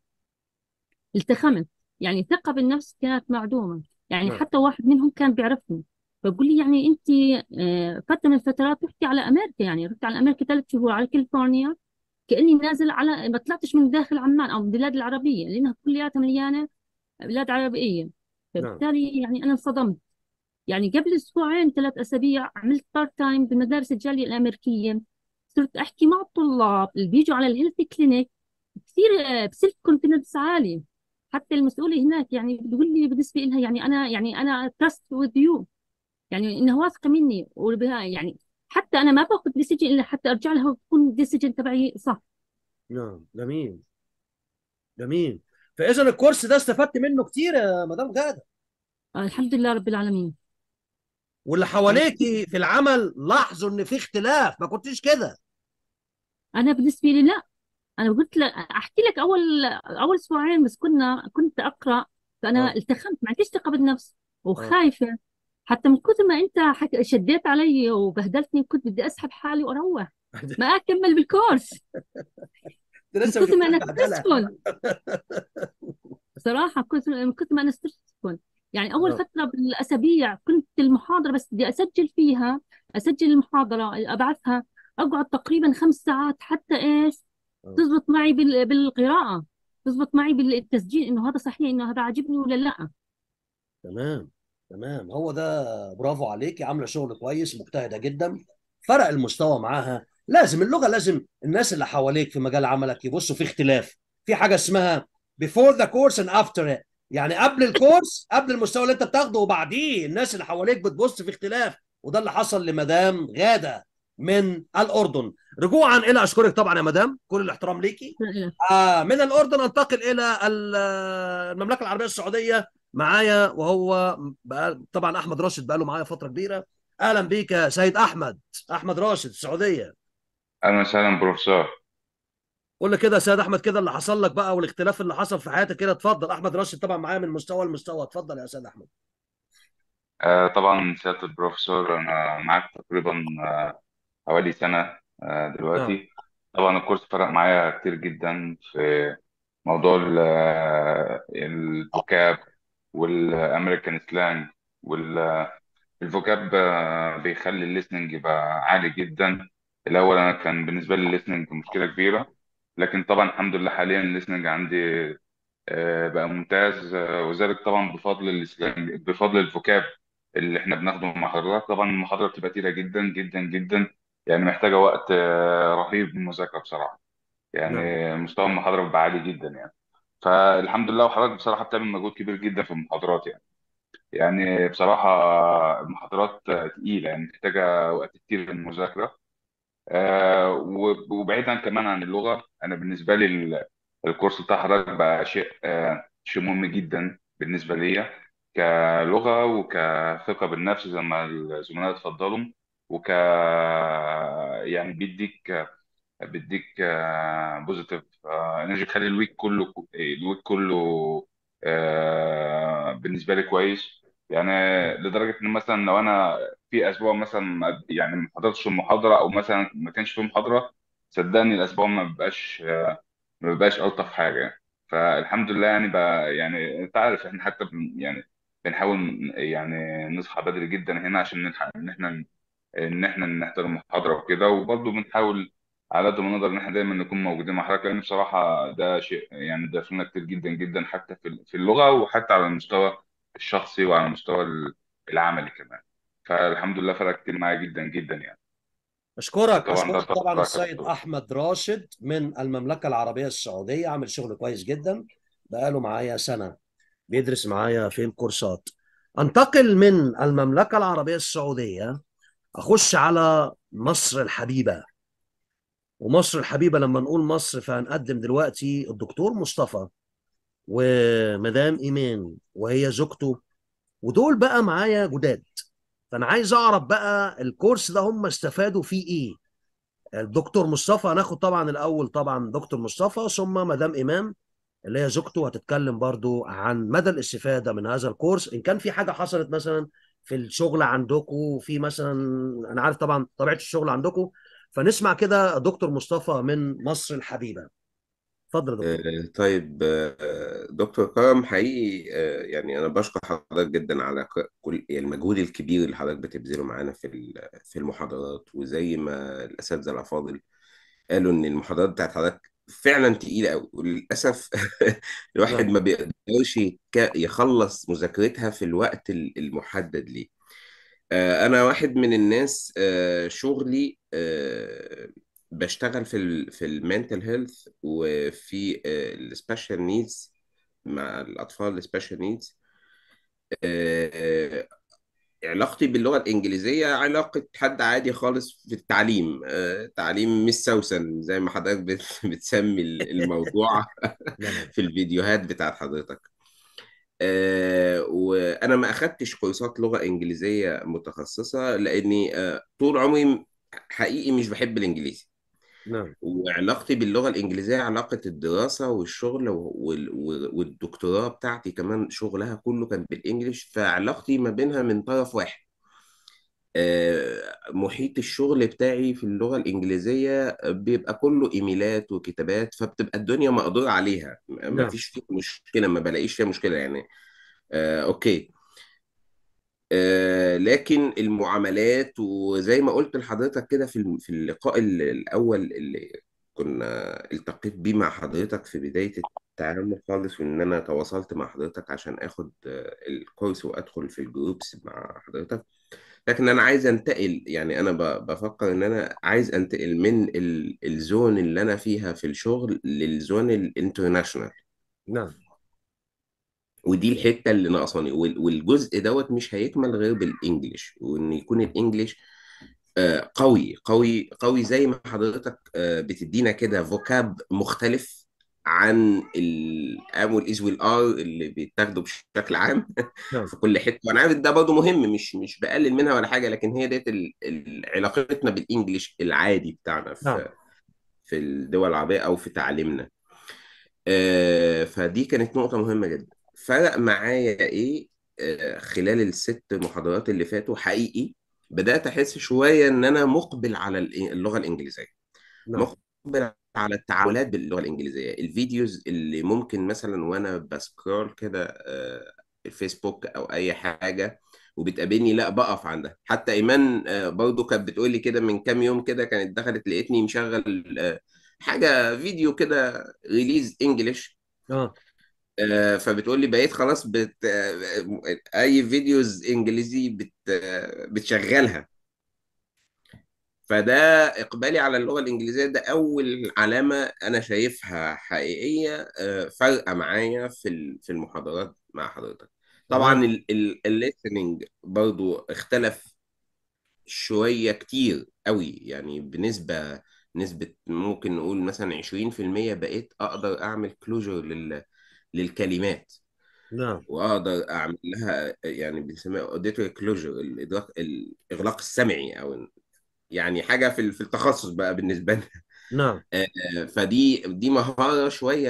التخمت. يعني ثقة بالنفس كانت معدومة. يعني نعم. حتى واحد منهم كان بيعرفني. فبقول لي يعني أنت آه، فترة من الفترات رحتي على أمريكا يعني رحت على أمريكا ثلاث شهور على كاليفورنيا كأني نازل على ما طلعتش من داخل عمان أو البلاد العربية لأنها كلياتها مليانة بلاد عربية. نعم. فبالتالي يعني أنا انصدمت. يعني قبل أسبوعين ثلاث أسابيع عملت part time بمدارس الجالية الأمريكية. صرت أحكي مع الطلاب اللي بيجوا على ال health clinic كثير ب self confidence عالي. حتى المسؤولة هناك يعني بتقول لي بالنسبة لها يعني أنا يعني أنا trust with you يعني إنها واثقة مني وبها يعني حتى أنا ما باخذ decision إلا حتى أرجع لها وتكون ال decision تبعي صح. نعم جميل. جميل. فاذا الكورس ده استفدت منه كتير يا مدام غادة. آه، الحمد لله رب العالمين. واللي حواليكي في العمل لاحظوا إن في اختلاف ما كنتش كده؟ أنا بالنسبة لي لا. أنا قلت لك أحكي لك أول أول أسبوعين بس كنا كنت أقرأ فأنا آه. التخمت ما عنديش ثقة بالنفس آه. وخايفة. حتى من كثر ما انت حك... شديت علي وبهدلتني كنت بدي اسحب حالي وأروح. ما اكمل بالكورس. من كثر ما أنا stressful صراحة كنت من كثر ما أنا ستريسفول يعني أول آه. فترة بالأسابيع كنت المحاضرة بس بدي أسجل فيها أسجل المحاضرة أبعثها أقعد تقريبا خمس ساعات حتى إيش؟ آه. تزبط معي بال... بالقراءة تزبط معي بالتسجيل إنه هذا صحيح إنه هذا عاجبني ولا لأ. تمام. تمام. هو ده برافو عليكي عاملة شغل كويس مجتهدة جدا. فرق المستوى معاها. لازم اللغة لازم الناس اللي حواليك في مجال عملك يبصوا في اختلاف. في حاجة اسمها before the course and after it. يعني قبل الكورس قبل المستوى اللي انت بتاخده وبعديه الناس اللي حواليك بتبص في اختلاف. وده اللي حصل لمدام غادة من الأردن. رجوعا إلى أشكرك طبعا يا مدام. كل الاحترام ليكي. آه من الأردن أنتقل إلى ال- المملكة العربية السعودية. معايا وهو طبعا أحمد راشد بقى له معايا فترة كبيرة. أهلا بيك يا سيد أحمد. أحمد راشد السعودية. أهلا وسهلا بروفيسور. قول لي كده يا سيد أحمد كده اللي حصل لك بقى والاختلاف اللي حصل في حياتك كده اتفضل. أحمد راشد طبعا معايا من مستوى لمستوى. اتفضل يا سيد أحمد. آه طبعا سيادة البروفيسور أنا معاك تقريبا آه حوالي سنة آه نعم دلوقتي طبعا الكورس فرق معايا كتير جدا في موضوع ال- آه، ال vocab وال American slang وال vocab بيخلي ال listening يبقى عالي جدا. الأول أنا كان بالنسبة لي ال listening مشكلة كبيرة لكن طبعا الحمد لله حاليا ال listening عندي آه، بقى ممتاز. آه، وذلك طبعا بفضل بفضل ال vocab اللي إحنا بناخده مع حضرتك طبعا المحاضرة بتبقى تقيلة جدا جدا جدا. يعني محتاجة وقت آه، رهيب للمذاكرة بصراحة. نعم. يعني مستوى المحاضرة بيبقى عالي جدا يعني. فالحمد لله وحضرتك بصراحة بتعمل مجهود كبير جدا في المحاضرات يعني. يعني بصراحة المحاضرات تقيلة يعني محتاجة وقت كتير للمذاكرة. آه، وب- وبعيدا كمان عن اللغة أنا بالنسبة لي ال- ال course بتاع حضرتك بقى شيء آه، شيء مهم جدا بالنسبة لي كلغة وكثقة بالنفس زي ما الزملاء اتفضلوا وك يعني بيديك بيديك positive energy تخلي ال week كله ال week كله آه، بالنسبة لي كويس يعني لدرجة إن مثلا لو أنا في أسبوع مثلا يعني ما حضرتش المحاضرة أو مثلا ما كانش في محاضرة صدقني الأسبوع ما بيبقاش ما بيبقاش ألطف حاجة يعني. فالحمد لله يعني بقى يعني أنت عارف إحنا حتى يعني بنحاول يعني نصحى بدري جدا هنا عشان نلحق إن إحنا إن إحنا نحضر المحاضرة وكده وبرضه بنحاول على قد ما نقدر إن إحنا دايما نكون موجودين مع حضرتك لأن بصراحة ده شيء يعني ضاف لنا كتير جدا جدا حتى في في اللغة وحتى على المستوى الشخصي وعلى المستوى العملي كمان. فالحمد لله فرق كتير معايا جدا جدا يعني. أشكرك طبعا أشكرك طبعا السيد أحمد راشد من المملكة العربية السعودية عامل شغل كويس جدا بقاله معايا سنة بيدرس معايا في الكورسات. أنتقل من المملكة العربية السعودية أخش على مصر الحبيبة. ومصر الحبيبه لما نقول مصر فهنقدم دلوقتي الدكتور مصطفى ومدام إيمان وهي زوجته ودول بقى معايا جداد. فأنا عايز أعرف بقى الكورس ده هم استفادوا فيه إيه؟ الدكتور مصطفى هناخد طبعا الأول طبعا دكتور مصطفى ثم مدام امام اللي هي زوجته هتتكلم برضو عن مدى الاستفادة من هذا الكورس. إن كان في حاجة حصلت مثلا في الشغل عندكم في مثلا أنا عارف طبعا طبيعة الشغل عندكم فنسمع كده دكتور مصطفى من مصر الحبيبة. اتفضل دكتور. آه، طيب آه، دكتور كرم حقيقي آه، يعني أنا بشكر حضرتك جدا على كل يعني المجهود الكبير اللي حضرتك بتبذله معانا في في المحاضرات. وزي ما الأساتذة الأفاضل قالوا إن المحاضرات بتاعت حضرتك فعلا تقيلة أوي. وللأسف الواحد نعم. ما بيقدرش يخلص مذاكرتها في الوقت ال- المحدد ليه. أنا واحد من الناس شغلي بشتغل في ال في ال mental health وفي ال special needs مع الأطفال ال special needs علاقتي باللغة الإنجليزية علاقة حد عادي خالص في التعليم. آه، تعليم مش سوسن زي ما حضرتك بت- بتسمي الموضوع في الفيديوهات بتاعت حضرتك. آه، وأنا ما أخدتش كورسات لغة إنجليزية متخصصة لأني آه، طول عمري حقيقي مش بحب الإنجليزي. نعم. وعلاقتي باللغة الإنجليزية علاقة الدراسة والشغل وال- والدكتوراه بتاعتي كمان شغلها كله كان بالإنجليش فعلاقتي ما بينها من طرف واحد. آه، محيط الشغل بتاعي في اللغة الإنجليزية بيبقى كله إيميلات وكتابات فبتبقى الدنيا مقدور عليها. ما نعم. فيش فيها مشكلة ما بلاقيش فيها مشكلة يعني. آه، أوكي. آه، لكن المعاملات وزي ما قلت لحضرتك كده في في اللقاء ال- الأول اللي كنا التقيت بيه مع حضرتك في بداية التعامل خالص وإن أنا تواصلت مع حضرتك عشان آخد آه، ال course وأدخل في ال groups مع حضرتك. لكن أنا عايز أنتقل يعني أنا ب- بفكر إن أنا عايز أنتقل من ال- ال zone اللي أنا فيها في الشغل لل zone ال international نعم. ودي الحتة اللي ناقصاني وال- والجزء دوت مش هيكمل غير بال English وإن يكون ال English آه، قوي قوي قوي زي ما حضرتك آه، بتدينا كده vocab مختلف عن ال am وال is وال are اللي بيتاخدوا بشكل عام. نعم. في كل حتة وأنا عارف ده برضه مهم مش مش بقلل منها ولا حاجة لكن هي ديت ال- ال- علاقتنا بال English العادي بتاعنا نعم. في في الدول العربية أو في تعليمنا. آه، فدي كانت نقطة مهمة جدا. فرق معايا إيه؟ آه، خلال الست محاضرات اللي فاتوا حقيقي بدأت أحس شوية إن أنا مقبل على اللغة الإنجليزية. نعم. مقبل على التعاملات باللغة الإنجليزية. ال videos اللي ممكن مثلا وأنا ب scroll كده آه، الفيسبوك أو أي حاجة وبتقابلني لأ بقف عندها. حتى إيمان آه، برضو كانت بتقول لي كده من كام يوم كده كانت دخلت لقيتني مشغل حاجة فيديو كده reels English آه. آه، فبتقول لي بقيت خلاص بت... آه، اي videos انجليزي بت... آه، بتشغلها فده اقبالي على اللغة الانجليزيه ده اول علامه أنا شايفها حقيقيه آه، فارقه معايا في في المحاضرات مع حضرتك طبعا تمام ال listening برضو اختلف شوية كتير قوي يعني بنسبه نسبه ممكن نقول مثلا 20% بقيت أقدر اعمل closure لل... للكلمات. نعم. وأقدر أعمل لها يعني بنسميها auditory closure الادراك الإغلاق السمعي أو يعني حاجة في في التخصص بقى بالنسبة لنا. نعم. آه، فدي دي مهارة شوية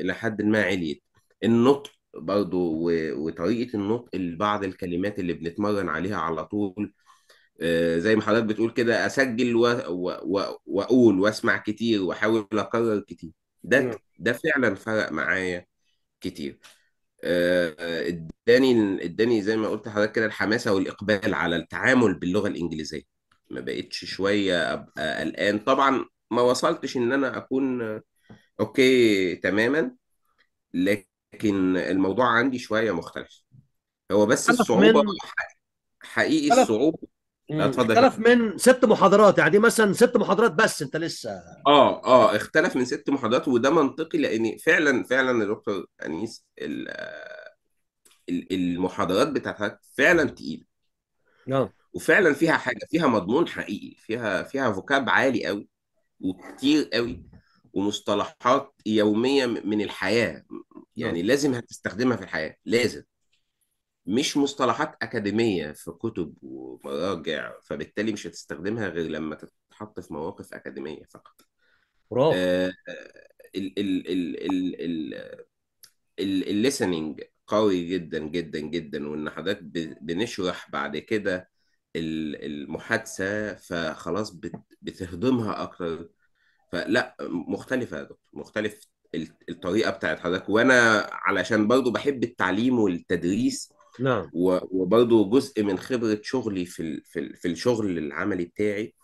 إلى حد ما عليت. النطق برضو وطريقة النطق لبعض الكلمات اللي بنتمرن عليها على طول. آه، زي ما حضرتك بتقول كده أسجل و- و- و- وأقول وأسمع كتير وأحاول اكرر كتير. نعم. ده ده فعلا فرق معايا. كتير. آه، اداني اداني زي ما قلت لحضرتك كده الحماسة والإقبال على التعامل باللغة الإنجليزية. ما بقتش شوية أبقى قلقان. طبعا ما وصلتش إن أنا أكون okay تماما لكن الموضوع عندي شوية مختلف. هو بس الصعوبة حقيقي الصعوبة. اتفضل. اختلف من ست محاضرات يعني دي مثلا ست محاضرات بس انت لسه. آه آه اختلف من ست محاضرات وده منطقي لأن فعلا فعلا يا دكتور أنيس ال- آه، ال- المحاضرات بتاعتك فعلا تقيلة. آه. وفعلا فيها حاجة فيها مضمون حقيقي فيها فيها vocab عالي قوي وكتير قوي ومصطلحات يومية من الحياة. يعني نعم لازم هتستخدمها في الحياة لازم. مش مصطلحات أكاديمية في كتب ومراجع فبالتالي مش هتستخدمها غير لما تتحط في مواقف أكاديمية فقط. برافو. آه، ال ال ال ال ال الليسننج قوي جدا جدا جدا وإن حضرتك بنشرح بعد كده ال- المحادثة فخلاص بت- بتهضمها أكتر. فلا مختلفة يا دكتور مختلف ال- الطريقة بتاعت حضرتك. وأنا علشان برضو بحب التعليم والتدريس نعم. و- وبرضو جزء من خبرة شغلي في في في الشغل العملي بتاعي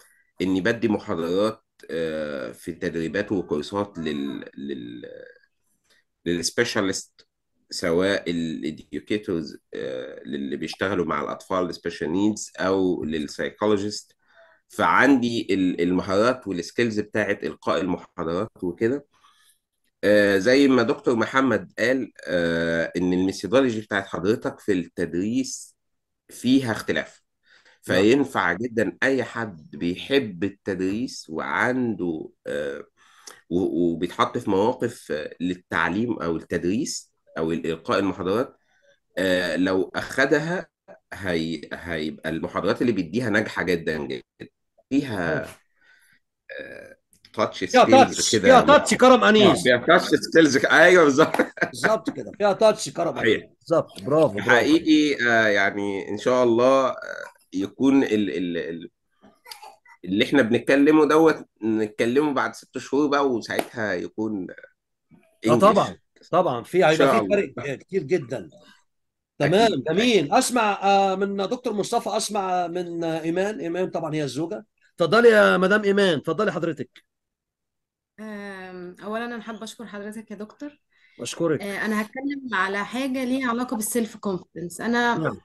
إني بدي محاضرات آه، في تدريبات و courseات لل لل لل specialist سواء ال educators اللي بيشتغلوا مع الأطفال ال special needs أو لل psychologist فعندي ال- المهارات وال skills بتاعت إلقاء المحاضرات وكده. آه، زي ما دكتور محمد قال آه، إن ال methodology بتاعت حضرتك في التدريس فيها اختلاف. نعم. فينفع جدا أي حد بيحب التدريس وعنده آه، وبيتحط في مواقف للتعليم أو التدريس أو القاء المحاضرات آه، لو أخدها هي هيبقى المحاضرات اللي بيديها ناجحه جدا جدا. فيها touch skills touch فيها كده touch كرم آه أنيس. فيها touch skills أيوه بالظبط. بالظبط كده. فيها touch كرم أنيس. صحيح بالظبط. برافو برافو. حقيقي آه، يعني إن شاء الله آه، يكون ال ال ال اللي إحنا بنتكلمه دوت نتكلمه بعد ست شهور بقى وساعتها يكون آه طبعا طبعا. في هيبقى في فرق كتير جدا. تمام أكيد جميل. أسمع آه، من دكتور مصطفى أسمع من آه، إيمان. إيمان طبعا هي الزوجة. اتفضلي يا مدام إيمان اتفضلي حضرتك. أم، أولا أنا حابة أشكر حضرتك يا دكتور. أشكرك أه، أنا هتكلم على حاجة ليها علاقة بال self confidence أنا نعم.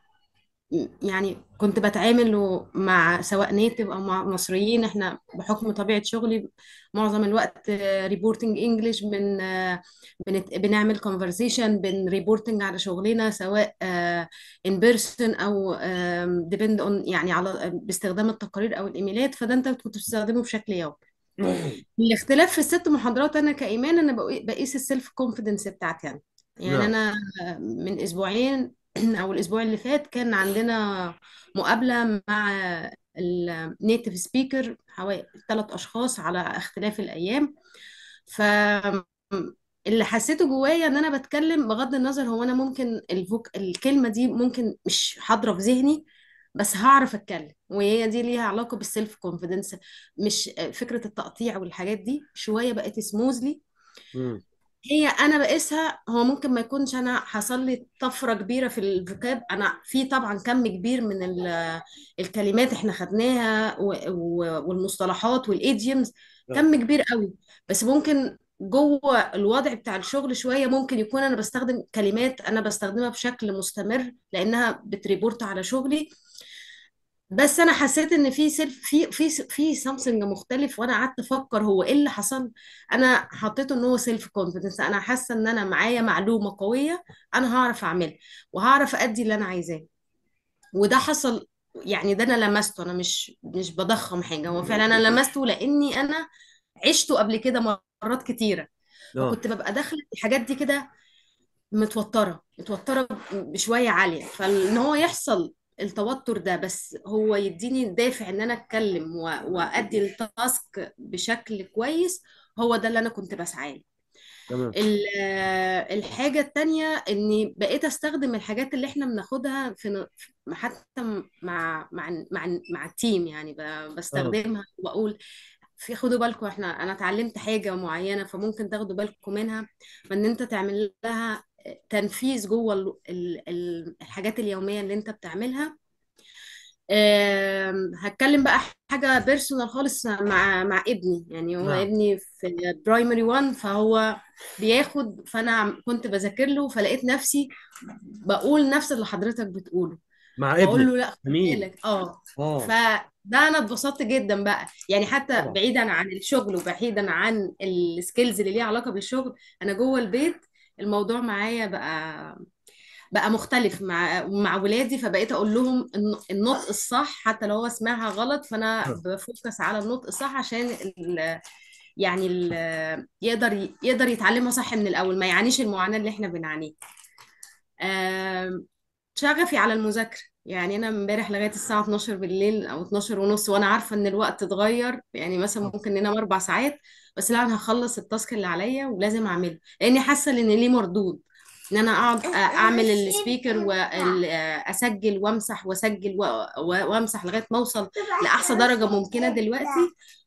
يعني كنت بتعامل و- مع سواء native أو مع مصريين إحنا بحكم طبيعة شغلي معظم الوقت reporting English بن آه، بنت- بنعمل conversation بن reporting على شغلنا سواء in person أو depend on يعني على باستخدام التقارير أو الإيميلات فده أنت كنت بتستخدمه بشكل يومي. الاختلاف في الست محاضرات أنا كإيمان أنا بقي- بقيس السيلف كونفيدنس بتاعتي أنا. يعني نعم. أنا من أسبوعين أو الأسبوع اللي فات كان عندنا مقابلة مع ال native speaker حوالي ثلاث أشخاص على اختلاف الأيام. ف اللي حسيته جوايا إن أنا بتكلم بغض النظر هو أنا ممكن ال voc... الكلمة دي ممكن مش حاضرة في ذهني بس هعرف أتكلم. وهي دي ليها علاقة بال self confidence مش فكرة التقطيع والحاجات دي شوية بقت smoothly. هي أنا بقيسها هو ممكن ما يكونش أنا حصل لي طفرة كبيرة في ال vocab. أنا في طبعا كم كبير من ال- الكلمات إحنا خدناها والمصطلحات وال idioms نعم كم كبير قوي. بس ممكن جوه الوضع بتاع الشغل شوية ممكن يكون أنا بستخدم كلمات أنا بستخدمها بشكل مستمر لأنها بت report على شغلي. بس أنا حسيت إن في self في في في something مختلف وأنا قعدت أفكر هو إيه اللي حصل. أنا حطيته إن هو self confidence أنا حاسة إن أنا معايا معلومة قوية أنا هعرف أعملها وهعرف أدي اللي أنا عايزاه. وده حصل يعني ده أنا لمسته. أنا مش مش بضخم حاجة. هو فعلا أنا لمسته لأني أنا عشته قبل كده مرات كتيرة. آه. فكنت ببقى داخلة الحاجات دي كده متوترة متوترة بشوية عالية. فإن هو يحصل التوتر ده بس هو يديني دافع إن أنا أتكلم و- وأدي التاسك بشكل كويس هو ده اللي أنا كنت بسعى له. تمام. ال- الحاجة التانية إني بقيت أستخدم الحاجات اللي إحنا بناخدها في حتى مع مع مع مع التيم يعني آه. بستخدمها وبقول في خدوا بالكم إحنا أنا اتعلمت حاجة معينة فممكن تاخدوا بالكم منها فإن أنت تعمل لها تنفيذ جوه ال- ال- ال- الحاجات اليومية اللي انت بتعملها. هتكلم بقى حاجة personal خالص مع مع ابني. يعني هو نعم. ابني في primary 1 فهو بياخد فأنا كنت بذاكر له فلقيت نفسي بقول نفس اللي حضرتك بتقوله. مع بقول ابنك. له لا جميل. آه. آه. فده أنا اتبسطت جدا بقى. يعني حتى بعيدا عن الشغل وبعيدا عن ال skills اللي ليها علاقة بالشغل أنا جوه البيت الموضوع معايا بقى بقى مختلف مع مع ولادي فبقيت أقول لهم الن- النطق الصح حتى لو هو سمعها غلط فأنا آه. بفوكس على النطق الصح عشان ال يعني ال يقدر يقدر يتعلمها صح من الأول ما يعانيش المعاناة اللي إحنا بنعانيها شغفي على المذاكرة يعني أنا امبارح لغاية الساعة 12 بالليل أو 12 ونص وأنا عارفة إن الوقت اتغير يعني مثلا آه. ممكن ننام أربع ساعات بس لا أنا هخلص التاسك اللي عليا ولازم أعمله لأني حاسة إن ليه مردود إن أنا أقعد أعمل ال speaker وأسجل وأمسح وأسجل و- و- وأمسح لغاية ما أوصل لأحسن درجة ممكنة دلوقتي.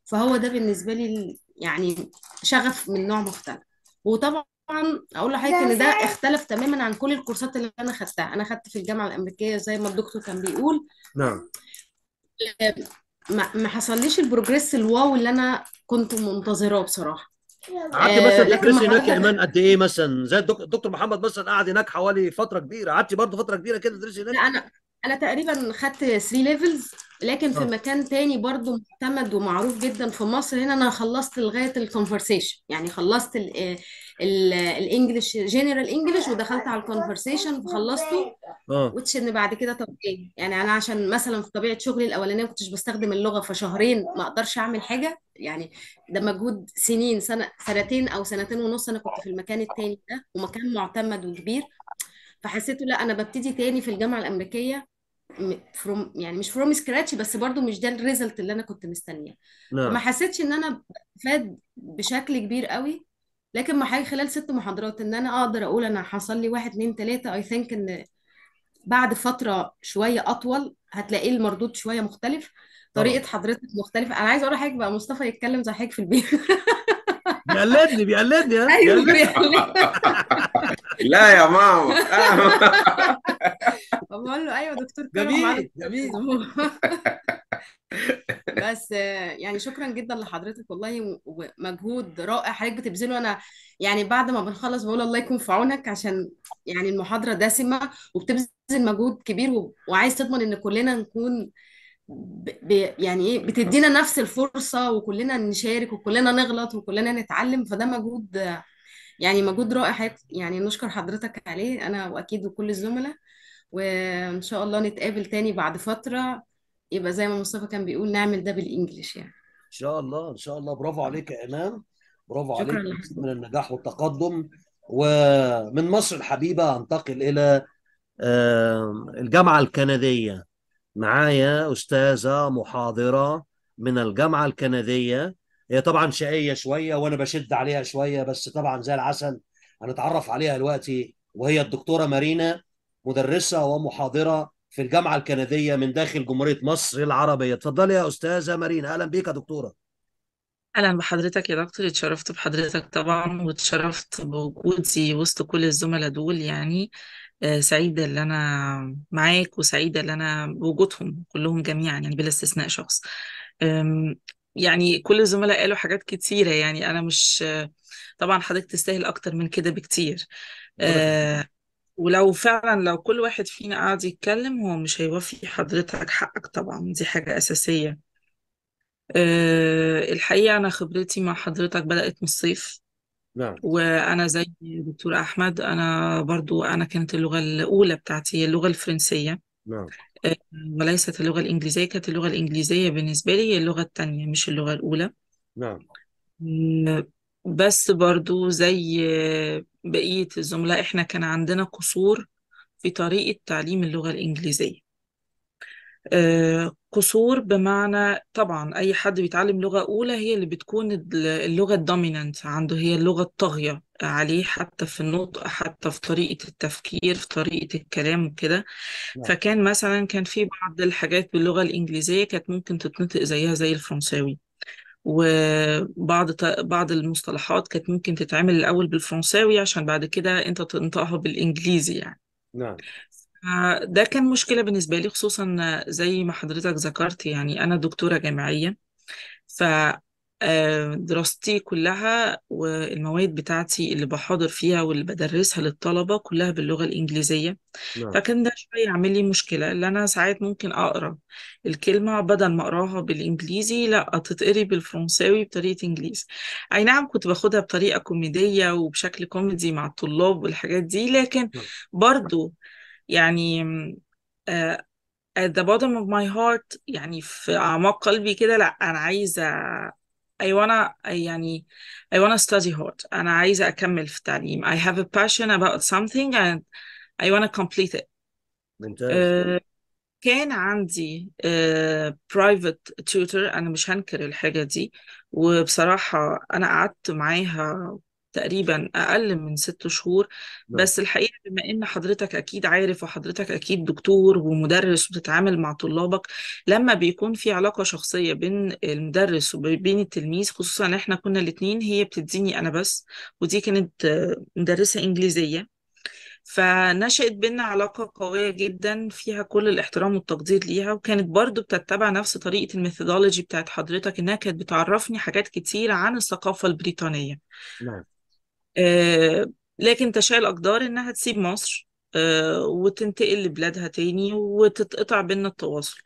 فهو ده بالنسبة لي يعني شغف من نوع مختلف. وطبعا أقول لحضرتك إن ده اختلف تماما عن كل الكورسات اللي أنا خدتها. أنا خدت في الجامعة الأمريكية زي ما الدكتور كان بيقول. نعم. ما ما حصليش ال progress ال wow اللي أنا كنت منتظراه بصراحة. قعدت آه مثلا لكن تدرسي هناك يا إيمان قد إيه مثلا؟ زي الدك- الدكتور محمد مثلا قعد هناك حوالي فترة كبيرة. قعدتي برضه فترة كبيرة كده تدرسي لا هناك أنا أنا تقريبا خدت 3 levels لكن في آه. مكان تاني برضو معتمد ومعروف جدا في مصر هنا أنا خلصت لغاية ال conversation يعني خلصت ال English general English ودخلت على ال conversation فخلصته آه. which إن بعد كده طب إيه؟ يعني أنا عشان مثلا في طبيعة شغلي الأولانية ما كنتش بستخدم اللغة فشهرين ما أقدرش أعمل حاجة يعني ده مجهود سنين سنة سنتين أو سنتين ونص أنا كنت في المكان التاني ده ومكان معتمد وكبير. فحسيته لا أنا ببتدي تاني في الجامعة الأمريكية from يعني مش from scratch بس برضو مش ده ال result اللي أنا كنت مستنياه. نعم. حسيتش إن أنا بستفاد بشكل كبير قوي. لكن ما حاجة خلال ست محاضرات إن أنا أقدر أقول أنا حصل لي واحد اتنين تلاتة I think إن بعد فترة شوية أطول هتلاقيه المردود شوية مختلف. طبعا. طريقة حضرتك مختلفة. أنا عايزة أقول لحضرتك بقى مصطفى يتكلم زي حضرتك في البيت. بيقلدني بيقلدني. ها أيوه بيقلدني. بيقلد لا يا ماما. بقول له أيوه دكتور كرم جميل جميل. بس يعني شكرا جدا لحضرتك والله ومجهود رائع حضرتك بتبذله. أنا يعني بعد ما بنخلص بقول الله يكون في عونك عشان يعني المحاضرة دسمة وبتبذل مجهود كبير. وعايز تضمن إن كلنا نكون ب... يعني إيه بتدينا نفس الفرصة وكلنا نشارك وكلنا نغلط وكلنا نتعلم. فده مجهود يعني مجهود رائع يعني نشكر حضرتك عليه أنا وأكيد وكل الزملاء. وإن شاء الله نتقابل تاني بعد فترة. يبقى زي ما مصطفى كان بيقول نعمل ده بالانجلش يعني. إن شاء الله إن شاء الله. برافو عليك يا ايمان برافو شكرا عليك من النجاح والتقدم. ومن مصر الحبيبة أنتقل إلى آه، الجامعة الكندية. معايا أستاذة محاضرة من الجامعة الكندية. هي طبعا شقية شوية وأنا بشد عليها شوية بس طبعا زي العسل هنتعرف عليها دلوقتي وهي الدكتورة مارينا مدرسة ومحاضرة في الجامعة الكندية من داخل جمهورية مصر العربية. اتفضلي يا أستاذة مارينا أهلا بيك يا دكتورة. أهلا بحضرتك يا دكتور. اتشرفت بحضرتك طبعا واتشرفت بوجودي وسط كل الزملاء دول يعني. آه، سعيدة اللي أنا معاك وسعيدة اللي أنا بوجودهم كلهم جميعا يعني بلا استثناء شخص. يعني كل الزملاء قالوا حاجات كتيرة يعني. أنا مش آه، طبعا حضرتك تستاهل أكتر من كده بكتير. ولو فعلا لو كل واحد فينا قاعد يتكلم هو مش هيوفي حضرتك حقك طبعا دي حاجة أساسية. أه الحقيقة أنا خبرتي مع حضرتك بدأت من الصيف. نعم. وأنا زي دكتور أحمد أنا برضو أنا كانت اللغة الأولى بتاعتي هي اللغة الفرنسية. نعم. أه وليست اللغة الإنجليزية كانت اللغة الإنجليزية بالنسبة لي هي اللغة التانية مش اللغة الأولى. نعم. بس برضو زي بقية الزملاء إحنا كان عندنا قصور في طريقة تعليم اللغة الإنجليزية. آه، قصور بمعنى طبعا أي حد بيتعلم لغة أولى هي اللي بتكون ال- اللغة الدومينانت عنده هي اللغة الطاغية عليه حتى في النطق حتى في طريقة التفكير في طريقة الكلام وكده. نعم. فكان مثلا كان في بعض الحاجات باللغة الإنجليزية كانت ممكن تتنطق زيها زي الفرنساوي. وبعض بعض المصطلحات كانت ممكن تتعمل الأول بالفرنساوي عشان بعد كده أنت تنطقها بالإنجليزي يعني. نعم. ده كان مشكلة بالنسبة لي خصوصا زي ما حضرتك ذكرت يعني أنا دكتورة جامعية ف دراستي كلها والمواد بتاعتي اللي بحاضر فيها واللي بدرسها للطلبة كلها باللغة الإنجليزية. نعم. فكان ده شوية يعمل لي مشكلة اللي أنا ساعات ممكن أقرأ الكلمة بدل ما أقراها بالإنجليزي لأ تتقري بالفرنساوي بطريقة إنجليزي. أي نعم كنت باخدها بطريقة كوميدية وبشكل كوميدي مع الطلاب والحاجات دي لكن نعم. برضو يعني آه، at the bottom of my heart يعني في أعماق قلبي كده لأ أنا عايزة I wanna يعني I wanna study hard أنا عايزة أكمل في التعليم I have a passion about something and I wanna complete it ممتاز آه، كان عندي آه، private tutor أنا مش هنكر الحاجة دي وبصراحة أنا قعدت معاها تقريبا أقل من ست شهور. نعم. بس الحقيقة بما إن حضرتك أكيد عارف وحضرتك أكيد دكتور ومدرس وبتتعامل مع طلابك لما بيكون في علاقة شخصية بين المدرس وبين التلميذ خصوصا إن إحنا كنا الاتنين هي بتديني أنا بس ودي كانت مدرسة إنجليزية. فنشأت بينا علاقة قوية جدا فيها كل الاحترام والتقدير ليها وكانت برضو بتتبع نفس طريقة الميثودولوجي بتاعت حضرتك إنها كانت بتعرفني حاجات كتير عن الثقافة البريطانية. نعم. لكن تشاء الأقدار إنها تسيب مصر آه، وتنتقل لبلادها تاني وتتقطع بينا التواصل.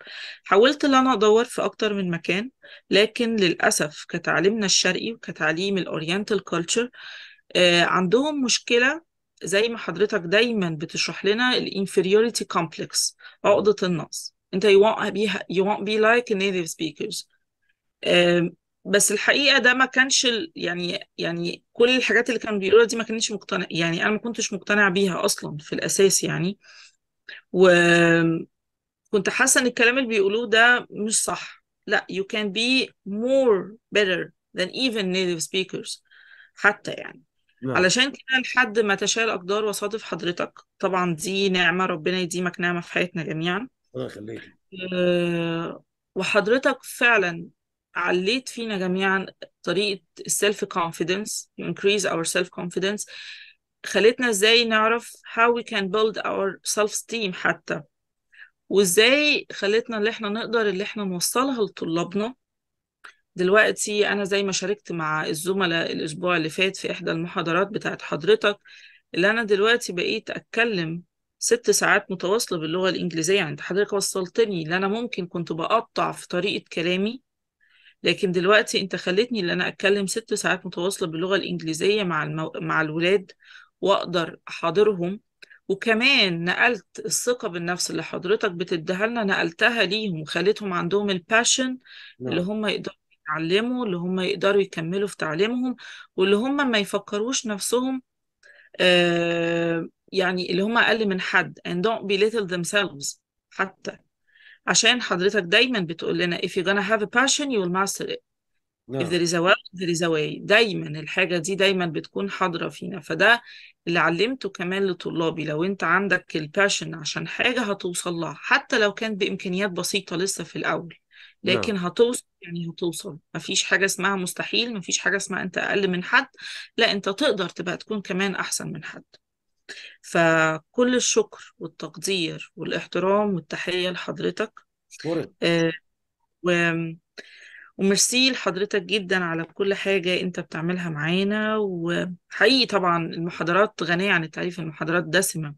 حاولت إن أنا أدور في أكتر من مكان لكن للأسف كتعليمنا الشرقي وكتعليم ال oriental culture عندهم مشكلة زي ما حضرتك دايما بتشرح لنا ال inferiority complex عقدة النقص. أنت you won't be you won't be بس الحقيقة ده ما كانش ال- يعني يعني كل الحاجات اللي كانوا بيقولوها دي ما كانتش مقتنع يعني أنا ما كنتش مقتنع بيها أصلا في الأساس يعني. وكنت حاسة إن الكلام اللي بيقولوه ده مش صح. لأ you can be more better than even native speakers حتى يعني. نعم. علشان كده لحد ما تشاء الأقدار وصادف حضرتك طبعا دي نعمة ربنا يديمك نعمة في حياتنا جميعا. الله يخليك. أه وحضرتك فعلا عليت فينا جميعا طريقة السيلف confidence increase our self confidence. خلتنا إزاي نعرف how we can build our self esteem حتى؟ وإزاي خلتنا اللي إحنا نقدر اللي إحنا نوصلها لطلابنا؟ دلوقتي أنا زي ما شاركت مع الزملاء الأسبوع اللي فات في إحدى المحاضرات بتاعت حضرتك اللي أنا دلوقتي بقيت أتكلم ست ساعات متواصلة باللغة الإنجليزية يعني انت حضرتك وصلتني اللي أنا ممكن كنت بقطع في طريقة كلامي. لكن دلوقتي انت خلتني ان أنا اتكلم ست ساعات متواصلة باللغة الإنجليزية مع المو... مع الولاد واقدر احاضرهم وكمان نقلت الثقة بالنفس اللي حضرتك بتديها لنا نقلتها ليهم وخليتهم عندهم الباشن اللي نعم. هم يقدروا يتعلموا اللي هم يقدروا يكملوا في تعليمهم واللي هم ما يفكروش نفسهم آه يعني اللي هم أقل من حد and don't belittle themselves حتى. عشان حضرتك دايما بتقول لنا if you're gonna have a passion you will master it. If نعم. there is a will there is a way. دايما الحاجة دي دايما بتكون حاضرة فينا. فده اللي علمته كمان لطلابي. لو انت عندك الباشن عشان حاجة هتوصل لها. حتى لو كانت بإمكانيات بسيطة لسه في الأول. نعم. لكن هتوصل يعني هتوصل. مفيش حاجة اسمها مستحيل. مفيش حاجة اسمها انت أقل من حد. لا انت تقدر تبقى تكون كمان أحسن من حد. فكل الشكر والتقدير والاحترام والتحية لحضرتك. أشكرك آه، و وميرسي لحضرتك جدا على كل حاجة أنت بتعملها معانا. وحقيقي طبعا المحاضرات غنية عن التعريف المحاضرات دسمة.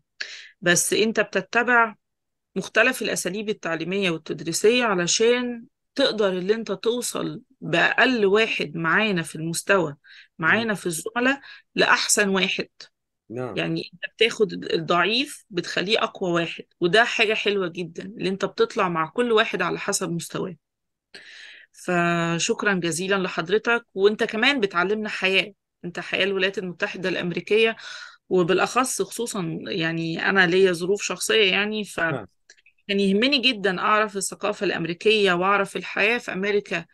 بس أنت بتتبع مختلف الأساليب التعليمية والتدريسية علشان تقدر اللي أنت توصل بأقل واحد معانا في المستوى. معانا في الزملاء لأحسن واحد. نعم. يعني أنت بتاخد الضعيف بتخليه أقوى واحد وده حاجة حلوة جدا اللي أنت بتطلع مع كل واحد على حسب مستواه. فشكرا جزيلا لحضرتك وأنت كمان بتعلمنا حياة. أنت حياة الولايات المتحدة الأمريكية وبالأخص خصوصا يعني أنا ليا ظروف شخصية يعني ف نعم. كان يهمني جدا أعرف الثقافة الأمريكية وأعرف الحياة في أمريكا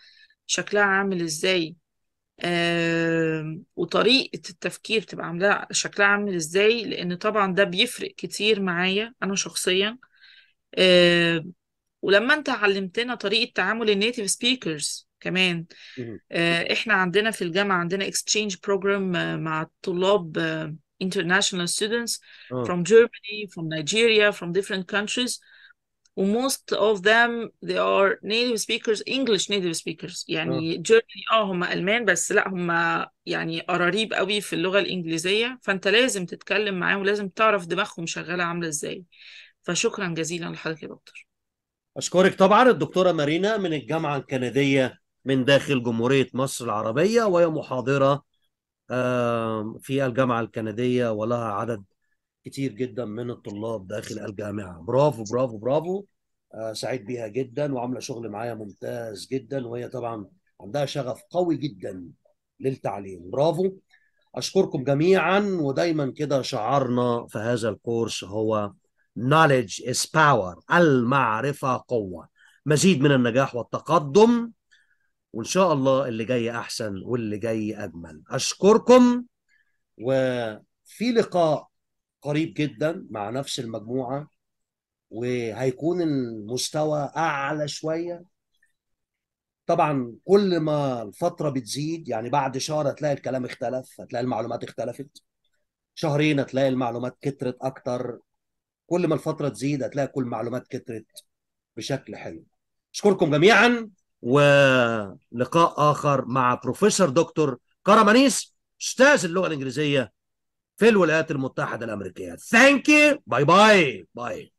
شكلها عامل إزاي. آم، وطريقة التفكير تبقى عاملة شكلها عامل إزاي لأن طبعا ده بيفرق كتير معايا أنا شخصيا. ولما أنت علمتنا طريقة تعامل ال native speakers كمان. آه، إحنا عندنا في الجامعة عندنا exchange program آه، مع طلاب آه، international students from Germany, from Nigeria, from different countries. و most of them they are native speakers English native speakers. آه. يعني Germany آه هم ألمان بس لا هم يعني قراريب قوي في اللغة الإنجليزية. فأنت لازم تتكلم معاهم ولازم تعرف دماغهم شغالة عاملة إزاي. فشكرا جزيلا لحضرتك يا دكتور. أشكرك طبعا الدكتورة مارينا من الجامعة الكندية من داخل جمهورية مصر العربية وهي محاضرة آم، في الجامعة الكندية ولها عدد كتير جدا من الطلاب داخل الجامعة. برافو برافو برافو. آه، سعيد بيها جدا وعاملة شغل معايا ممتاز جدا وهي طبعا عندها شغف قوي جدا للتعليم. برافو. أشكركم جميعا ودايما كده شعارنا في هذا الكورس هو knowledge is power المعرفة قوة. مزيد من النجاح والتقدم وإن شاء الله اللي جاي أحسن واللي جاي أجمل. أشكركم وفي لقاء قريب جدا مع نفس المجموعة وهيكون المستوى أعلى شوية. طبعا كل ما الفترة بتزيد يعني بعد شهر هتلاقي الكلام اختلف هتلاقي المعلومات اختلفت. شهرين هتلاقي المعلومات كترت أكتر. كل ما الفترة تزيد هتلاقي كل المعلومات كترت بشكل حلو. أشكركم جميعا ولقاء آخر مع بروفيسور دكتور كرمانيس أستاذ اللغة الإنجليزية في الولايات المتحدة الأمريكية. thank bye bye bye